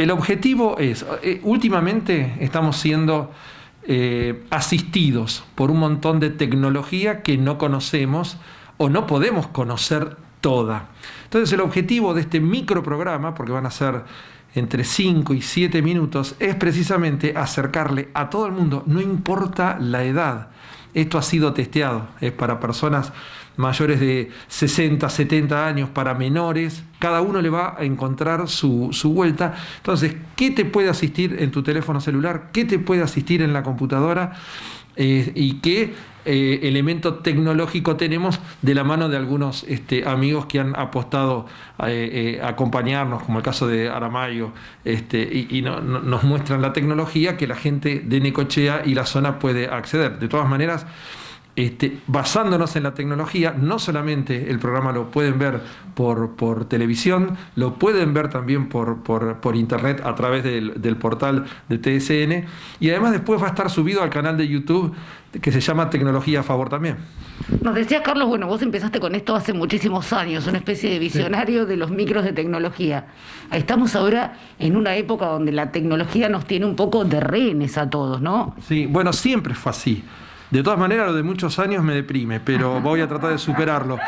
El objetivo es, eh, últimamente estamos siendo eh, asistidos por un montón de tecnología que no conocemos o no podemos conocer toda. Entonces el objetivo de este microprograma, porque van a ser entre 5 y 7 minutos, es precisamente acercarle a todo el mundo, no importa la edad. Esto ha sido testeado, es para personas mayores de 60, 70 años, para menores, cada uno le va a encontrar su, vuelta. Entonces, ¿qué te puede asistir en tu teléfono celular? ¿Qué te puede asistir en la computadora? Eh, y qué eh, elemento tecnológico tenemos de la mano de algunos este, amigos que han apostado eh, a acompañarnos, como el caso de Aramayo, este, y, nos muestran la tecnología que la gente de Necochea y la zona puede acceder. De todas maneras, este, basándonos en la tecnología, no solamente el programa lo pueden ver por, por televisión, lo pueden ver también por, por, internet a través del, portal de TSN y además después va a estar subido al canal de YouTube que se llama Tecnología a Favor también. Nos decía Carlos, bueno, vos empezaste con esto hace muchísimos años, una especie de visionario de los micros de tecnología. Estamos ahora en una época donde la tecnología nos tiene un poco de rehenes a todos, ¿no? Sí, bueno, siempre fue así. De todas maneras, lo de muchos años me deprime, pero voy a tratar de superarlo.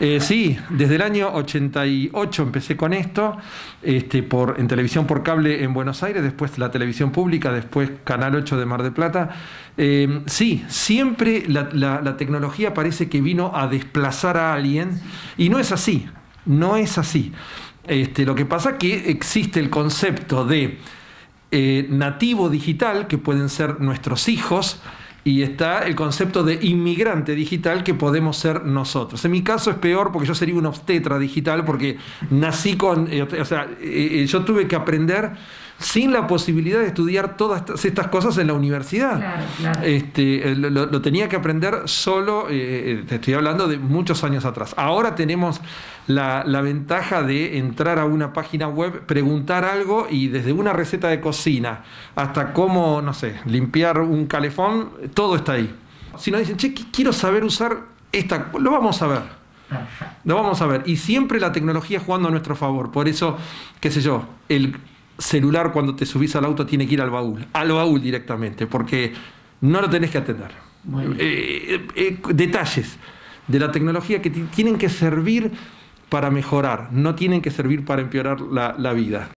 Eh, sí, desde el año 88 empecé con esto, este, por, en televisión por cable en Buenos Aires, después la televisión pública, después Canal 8 de Mar del Plata. Eh, sí, siempre la, tecnología parece que vino a desplazar a alguien y no es así, no es así. Este, lo que pasa es que existe el concepto de eh, nativo digital, que pueden ser nuestros hijos, y está el concepto de inmigrante digital que podemos ser nosotros. En mi caso es peor porque yo sería un obstetra digital porque nací con, eh, o sea, eh, eh, yo tuve que aprender sin la posibilidad de estudiar todas estas cosas en la universidad. Este, lo, tenía que aprender solo, te estoy hablando de muchos años atrás. Ahora tenemos la, ventaja de entrar a una página web, preguntar algo y desde una receta de cocina hasta cómo, no sé, limpiar un calefón, todo está ahí. Si nos dicen, che, quiero saber usar esta, lo vamos a ver. Lo vamos a ver. Y siempre la tecnología jugando a nuestro favor. Por eso, qué sé yo, el celular cuando te subís al auto tiene que ir al baúl, al baúl directamente, porque no lo tenés que atender. Eh, eh, detalles de la tecnología que tienen que servir para mejorar, no tienen que servir para empeorar la vida.